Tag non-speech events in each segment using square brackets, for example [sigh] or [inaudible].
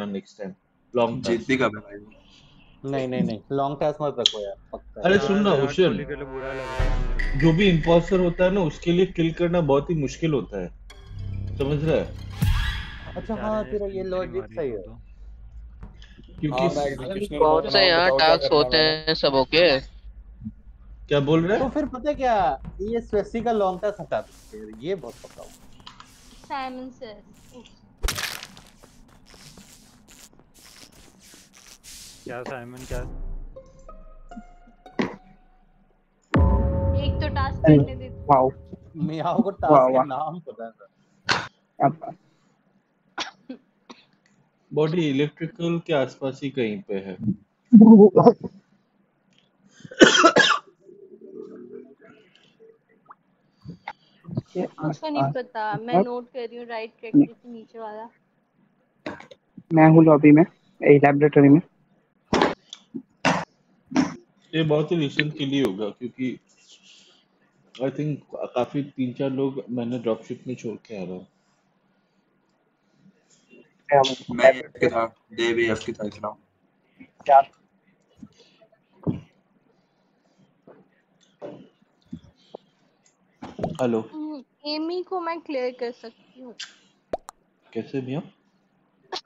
ना next time long जीत भी कब है। भाई नहीं नहीं नहीं लॉन्ग टास्क मत रखो यार पक्का अरे सुन ना हुशन के लिए बुरा लग रहा है। जो भी इम्पोस्टर होता है ना उसके लिए किल करना बहुत ही मुश्किल होता है। समझ रहा है? अच्छा हाँ तेरा ये लॉजिक सही है। क्योंकि हाँ, बहुत से यहाँ क्या टास्क होते हैं? सब ओके? क्या बोल रहे तो फिर पता क्या ये स्वेसी का लॉन्ग टास्क हटा दो ये बहुत पक्का हो Simon says. क्या साइमन क्या एक तो टास्क करने दे। वाओ। मियाओ को टास्क का नाम पता है। अब बॉडी इलेक्ट्रिकल के आसपास ही कहीं पे है। उसका नहीं पता। मैं नोट कर रही हूँ राइट ट्रैक्टर के नीचे वाला। मैं हूँ लॉबी में लैबोरेटरी में। ये बहुत ही रिसेंट के लिए होगा क्योंकि आई थिंक काफ़ी तीन चार लोग मैंने ड्रॉपशिप में छोड़ के आ रहा हूँ। मैं एफ़ था डे भी एफ़ था इतना। क्या? हेलो हम्म, एमी को मैं क्लियर कर सकती हूँ। कैसे भैया?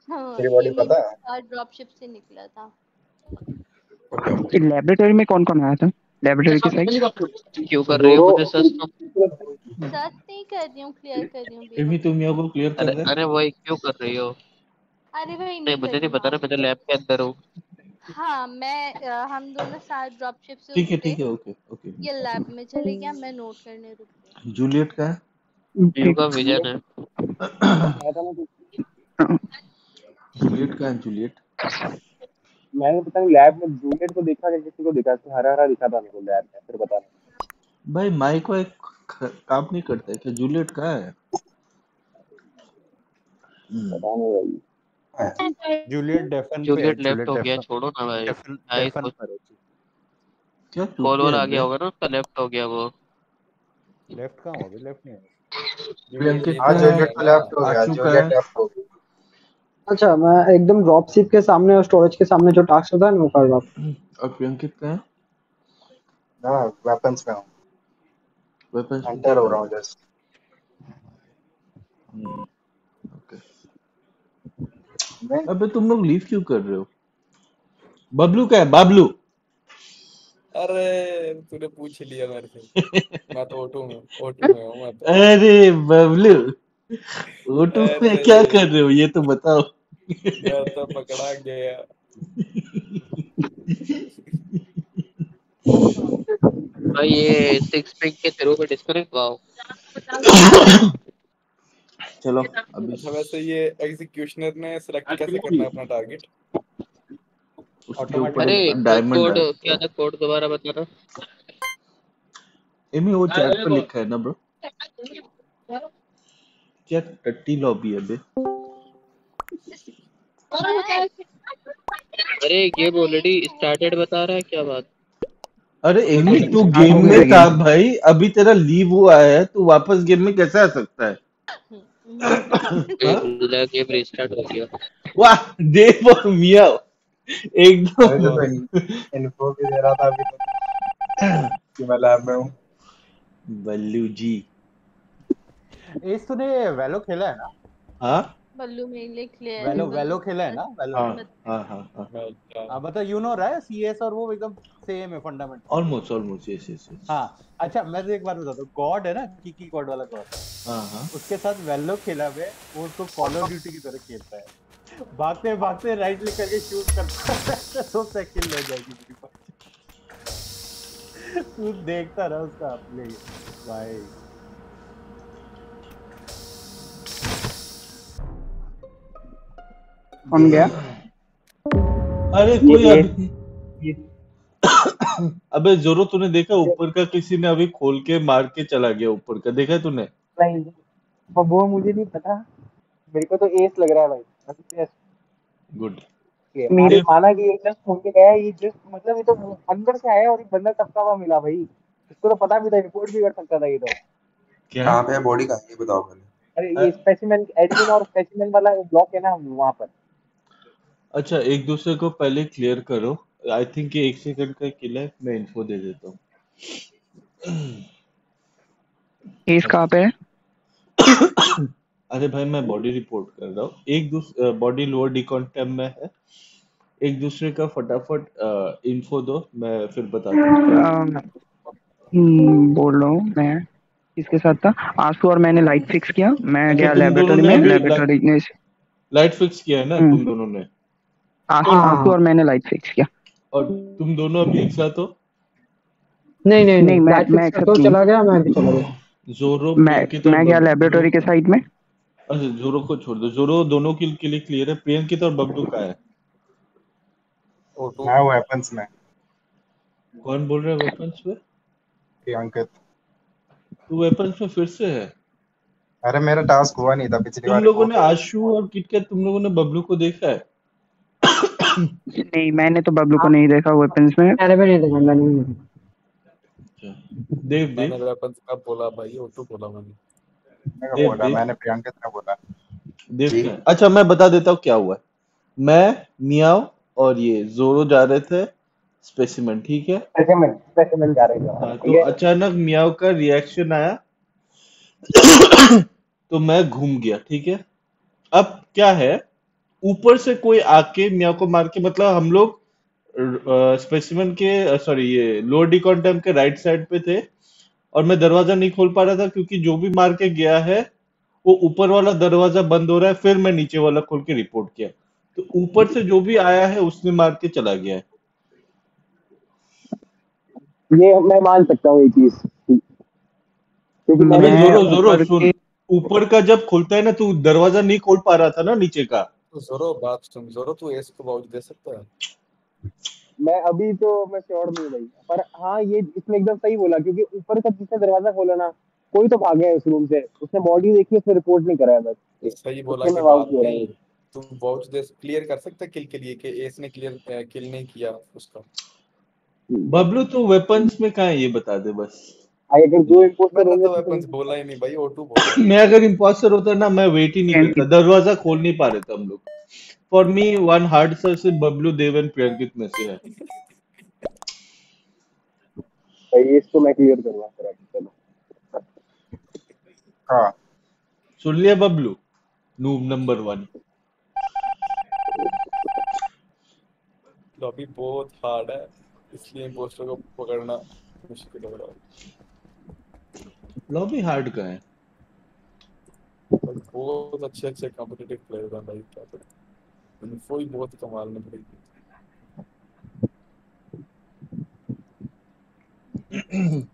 हाँ, तेरी एमी पता है? का ड्रॉपशिप से निकला था। लैबोरेटरी में कौन कौन आया था? लैबोरेटरी के साइड क्यों कर रही हो मुझे सच तो सच नहीं कर रही हूँ क्लियर कर रही हूँ एमी तुम यहाँ को क्लियर कर अरे रहे अरे वही क्यों कर रही हो? अरे भाई नहीं मुझे नहीं पता ना मैं तो लैब के अंदर हूँ। हाँ मैं हम दोनों साथ ड्रॉपशिप से ठीक है ठीक है ओके ओके ये लैब में चले गया मैं नोट करने रुक गई। जूलियट का है? का विजन है। [coughs] जूलियट का है जूलियट मैंने पता नहीं लैब में जूलियट को देखा कि किसी को देखा? कि हरा हरा दिखा था मेरे को लैब में फिर पता नहीं। भाई माइक वाइक काम नहीं करता है क्या? जूलियट कहाँ है? हम्म, पता नहीं भाई। जूलियट डेफन जूलियट लेफ़्ट हो गया छोड़ो ना भाई। डेफन आई डेफन पर क्या फॉलोअर चूतिया आ गया होगा ना उसका लेफ़्ट हो गया वो। लेफ़्ट कहाँ हो गया लेफ़्ट नहीं है हाँ का जूलियट लेफ़्ट हो गया जूलियट लेफ़्ट हो गया। अच्छा मैं एकदम ड्रॉप शिप के सामने और स्टोरेज के सामने जो टास्क होता है ना वो कर रहा हूँ। और प्रियंकित का है? ना वेपन्स में हूँ। वेपन्स एंटर हो रहा हूँ जस्ट ओके मैं अबे तुम लोग लीव क्यों कर रहे हो? बबलू का है बबलू। अरे तूने पूछ लिया मेरे से। [laughs] मैं तो ओटू में ओटू में हूँ मैं तो। अरे बबलू। ओटू में क्या कर रहे हो? ये तो बताओ। मैं तो पकड़ा गया। भाई ये सिक्स पिक के थ्रू पे डिस्कनेक्ट वाओ चलो। अभी अच्छा वैसे ये एग्जीक्यूशनर ने सिलेक्ट कैसे करना है अपना टारगेट अरे डायमंड कोड क्या था कोड दोबारा बताना एमी वो चैट पर लिखा है ना ब्रो क्या टट्टी लॉबी है बे। अरे गेम ऑलरेडी स्टार्टेड बता रहा है क्या बात? अरे एमी तू गेम में था भाई अभी तेरा लीव हुआ है तू वापस गेम में कैसे आ सकता है? गेम रिस्टार्ट हो गया। वाह देव और मिया तो एकदम इन्फो भी दे रहा था अभी तो कि मैं लैब में हूँ। बल्लू जी। एस तूने वेलो खेला है ना? हाँ? बल्लू मेरे लिए क्लियर वेलो वेलो खेला है ना? वेलो हाँ हाँ। हाँ हाँ क्या हाँ मतलब यू नो रहा है? सीएस और वो एकदम सेम है fundamental almost almost yes yes हाँ अच्छा मैं तो एक बात बताता हूँ। गॉड है ना? किकी गॉड वाला गॉड हाँ हाँ। उसके साथ वेलो खेला हुआ है वो उसको कॉल ऑफ़ ड्यूटी की तरह खेलता है। भागते भागते राइट क्लिक करके शूट करता है। [laughs] तो सेकंड ले जाएगी मेरी तू देखता रहा उसका प्ले भाई। कौन गया? अरे कोई अभी अबे जोरो तूने देखा ऊपर का किसी ने अभी खोल के मार के चला गया ऊपर का? देखा तूने? नहीं। वो मुझे नहीं पता। मेरे को तो एस लग रहा है भाई। गुड मेरे माना कि एक जस्ट घूम के गया ये जस्ट मतलब ये तो अंदर से आया और एक बंदा टपका हुआ मिला भाई। इसको तो पता भी था रिपोर्ट भी कर सकता था ये तो। क्या? कहाँ पे है? बॉडी है ये बताओ पहले। अरे ये स्पेसिमेन एडमिन और स्पेसिमेन वाला ब्लॉक है ना वहाँ पर। अच्छा एक दूसरे को पहले क्लियर करो। आई थिंक ये एक सेकंड का किल है मैं इन्फो दे देता हूँ। केस कहाँ पे है? अरे भाई मैं बॉडी रिपोर्ट कर रहा हूँ। एक दूसरे बॉडी लोअर डिकॉन टैब में है। एक दूसरे का फटाफट इन्फो दो मैं फिर बताता हूँ हम्म, बोल रहा हूँ मैं। किसके साथ था? आँसू और मैंने लाइट फिक्स किया। मैं अच्छा गया लेबोरेटरी में। लेबोरेटरी में। लाइट फिक्स किया है ना हम्म, तुम दोनों ने? आँसू हाँ। आँसू और मैंने लाइट फिक्स किया। और तुम दोनों अभी एक साथ हो? नहीं नहीं नहीं मैं मैं तो चला गया मैं भी चला गया। जोरो मैं और मैं गया लेबोरेटरी के साइड में। अच्छा जोरो को छोड़ दो। जोरो दोनों के के लिए क्लियर है प्रियंकित और बबलू का है। मैं वेपन्स में। कौन बोल रहा है वेपन्स पे? प्रियंकित तू वेपन्स में फिर से है। अरे मेरा टास्क हुआ नहीं था पिछली बार तुम लोगों ने आशु और किटकैट तुम लोगों ने बबलू को देखा है? नहीं मैंने तो बबलू को नहीं देखा वेपन्स में। मैंने भी नहीं देखा मैंने भी नहीं देखा। अच्छा। देव मैंने देव वेपन्स का बोला भाई ऑटो बोला मैंने। मैंने देव बोला देव। मैंने प्रियंकित ने बोला। देव? अच्छा मैं बता देता हूँ क्या हुआ। मैं मियाओ और ये जोरो जा रहे थे स्पेसिमेन ठीक है? स्पेसिमेन स्पेसिमेन जा रही है हाँ तो अचानक मियाओ का रिएक्शन आया। [coughs] तो मैं घूम गया ठीक है? अब क्या है? ऊपर से कोई आके मियाओ को मार के मतलब हम लोग स्पेसिमेन के सॉरी ये लोअर डिकॉन डैम के राइट साइड पे थे और मैं दरवाज़ा नहीं खोल पा रहा था क्योंकि जो भी मार के गया है वो ऊपर वाला दरवाज़ा बंद हो रहा है फिर मैं नीचे वाला खोल के रिपोर्ट किया। तो ऊपर से जो भी आया है उसने मार के चला गया है। ये मैं मान सकता हूँ ये चीज़। क्योंकि ऊपर का जब खुलता है ना तो दरवाज़ा नहीं खोल पा रहा था ना नीचे का। जोरो बात सुन जोरो तू एस को बाउच दे सकता है। मैं अभी तो मैं श्योर नहीं भाई। पर हाँ ये इसने एकदम सही बोला क्योंकि ऊपर का जिसने दरवाज़ा खोला ना कोई तो भाग गया है उस रूम से। उसने बॉडी देखी उसने रिपोर्ट नहीं कराया बस। तो सही बोला कि रहा नहीं हूँ तू दे क्लियर कर सकता किल के लिए कि एस ने क्लियर किल नहीं किया उसका। बबलू तू वेपन्स में कहाँ है ये बता दे बस। अगर जो इम्पोस्टर मैंने होंगे तो तो वेपन्स बोला ही नहीं भाई ओटू बोला। [laughs] मैं अगर इम्पोस्टर होता ना मैं वेट ही नहीं करता। दरवाज़ा खोल नहीं पा रहे थे हम लोग। For me one hard sir सिर्फ़ बबलू देव एंड प्रियंकित में से है। भाई इसको मैं क्लियर करूँगा फिर आगे, चलो। हाँ। सुन लिया Bablu? Noob number one lobby बहुत हार्ड है इसलिए इम्पोस्टर को पकड़ना मुश्किल हो रहा है। लॉबी हार्ड का है। बहुत अच्छे अच्छे कॉम्पिटिटिव प्लेयर हैं भाई क्या करें इन्फो ही बहुत कमाल में भाई [laughs]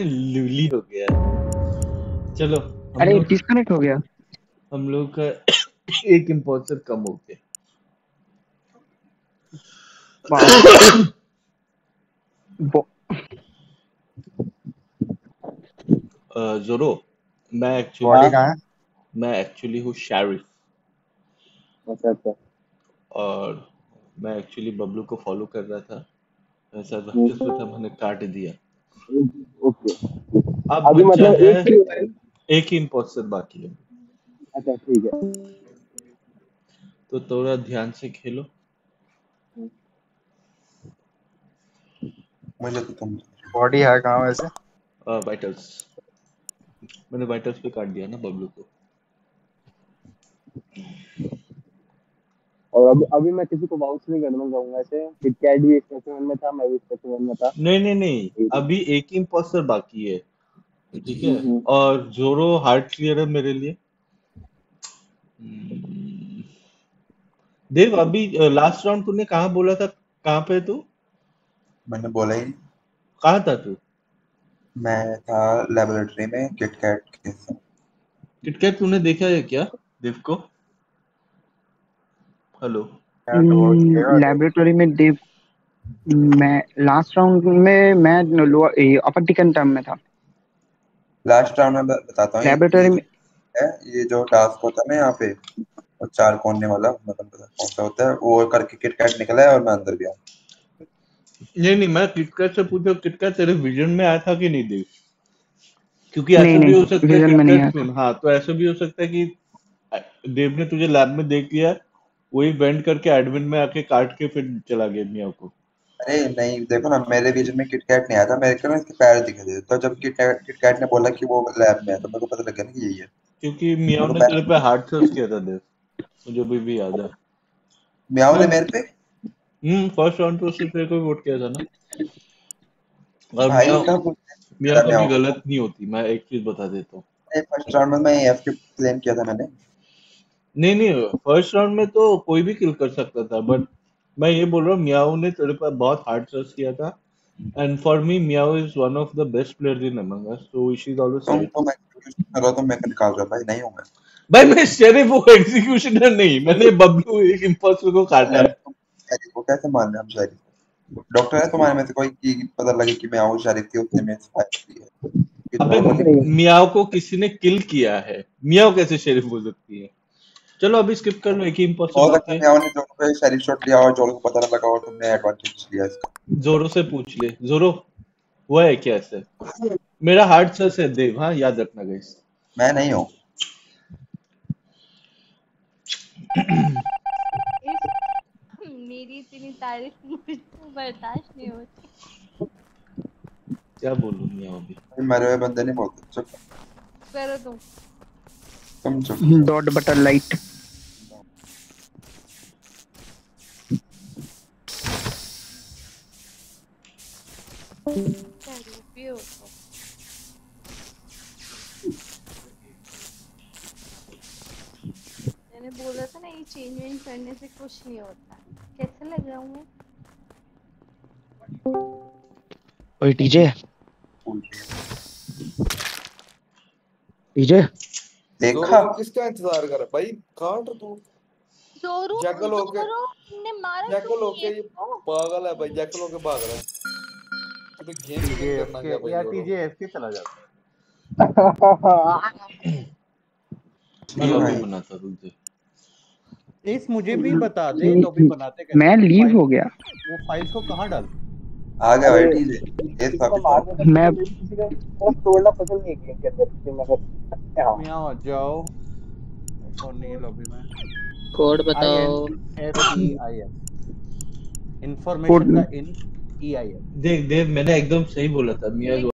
लूली हो गया। चलो अरे डिस्कनेक्ट हो गया। हम लोग का एक इम्पोस्टर कम हो गया। जोरो मैं एक्चुअली मैं एक्चुअली हूँ शैरिफ अच्छा अच्छा। और मैं एक्चुअली बबलू को फॉलो कर रहा था। ऐसा हम्म, में था मैंने काट दिया। ओके। अब अभी मतलब एक ही एक ही इम्पोस्टर बाकी है। अच्छा ठीक है। तो थोड़ा ध्यान से खेलो। मुझे तो तुम बॉडी है कहाँ वैसे? वाइटल्स मैंने वाइटल्स पे काट दिया ना बबलू को। और अभी अभी मैं किसी को वाउच नहीं करना चाहूँगा ऐसे। किटकैट भी स्पेसिमेन में था मैं भी स्पेसिमेन में था। नहीं नहीं नहीं। अभी एक ही इम्पोस्टर बाकी है। ठीक है? हम्म, और जोरो हार्ड क्लियर है मेरे लिए। हम्म, देव अभी लास्ट राउंड तूने कहाँ बोला था? कहाँ पे तू? मैंने बोला ही। कहाँ था तू? मैं था लेबोरेटरी में किटकैट के साथ किटकैट तूने देखा है क्या देव को? हेलो मैं बहुत खेला लेबोरेटरी में देव मैं लास्ट राउंड में मैं अपर टिकन टर्म में था। लास्ट राउंड में बताता हूँ। लेबोरेटरी में है ये जो टास्क होता है ना यहाँ पे और चार कोने वाला मतलब कौन सा होता है वो करके किटकैट निकला है और मैं अंदर गया नहीं नहीं मैं किटकैट से पूछो किटकैट तेरे विजन में आया था कि नहीं देव? क्योंकि ऐसा भी हो सकता है विजन में नहीं सुन हाँ तो ऐसा भी हो सकता है कि देव ने तुझे लैब में देख लिया वही बेंड करके एडमिन में आके काट के फिर चला गया मियाँ को। अरे नहीं देखो ना मेरे विजन में किटकैट नहीं आया था मेरे को ना इसके पैर दिखे थे। तो जब किटकैट किटकैट ने बोला कि वो लैब में है तो मेरे को पता लग गया ना कि यही है। क्योंकि मियाँ मेरे को ने तेरे पे हार्ड सर्च किया था देव मुझे अभी भी याद है। म्याओ ने मेरे पे? हम्म फ़र्स्ट राउंड पे उसने तेरे को वोट किया था ना। और भाई मियाँ का कुछ मियाँ मेरा कभी गलत नहीं होती मैं एक चीज़ बता देता हूँ। फ़र्स्ट राउंड में मैं एफ़ के क्लेम किया था मैंने। नहीं नहीं फ़र्स्ट राउंड में तो कोई भी किल कर सकता था बट मैं ये बोल रहा हूँ मियाओ ने तेरे पर बहुत हार्ड सर्च किया था। And for me meow is one of the best player in among us so she is always right तो मैं तो मैं निकाल रहा भाई नहीं हूँ मैं भाई मैं शेरिफ वो एग्जीक्यूशनर नहीं मैंने बबलू एक इंपोस्टर को काटा। है शरीफ को कैसे मान रहे हम शरीफ डॉक्टर है तुम्हारे में से कोई कि पता लगे कि मैं आऊँ शरीफ की उसने की है? अबे मियाओ को किसी ने किल किया है। मियाओ कैसे शेरिफ बोल सकती है? चलो अभी स्किप कर लो एक ही हो बाकी सकता है। है ने जोरो पे शरीफ शॉट लिया और जोरो को पता लगा और तुमने एडवांटेज लिया इसका। जोरो से पूछ ले। जोरो वो है क्या ऐसे? मेरा हार्ड सर्च है देव हाँ याद रखना गाइस मैं नहीं हूँ। मेरी इतनी तारीफ़ मुझको बर्दाश्त नहीं होती? क्या बोलूँ अभी? मरे हुए बंदे नहीं बोलते। चुप। करो तुम। तुम चुप। डॉट बटर लाइट क्या रूपी हो तुम मैंने बोला था ना ये चेंज वेंज करने से कुछ नहीं होता। कैसे लग रहा हूँ मैं ओए टीजे। टीजे। देखा। किसका इंतज़ार कर भाई काट तू। जोरू जैकल होके ने मारा जैकल होके ये पागल है भाई जैकल होके भाग रहा है। अबे गेम टीजे नहीं एफ़ करना क्या के भाई या जोरो? टीजे एफ़ के चला जाता मैं जी लॉबी भाई बनाता रुक जा इस मुझे भी बता दे लॉबी बनाते कैसे मैं लीव हो गया। वो फाइल्स को कहाँ डाल? आ गया भाई अरे टीजे ये किसी था को भी मारने का मैं बस तोड़ना पसंद नहीं है गेम के अंदर कि मगर हाँ। मियाँ जाओ। कौन नहीं है लॉबी में कोड आई बताओ F E I S information का इन ई आई एस देख देव मैंने एकदम सही बोला था मियाँ।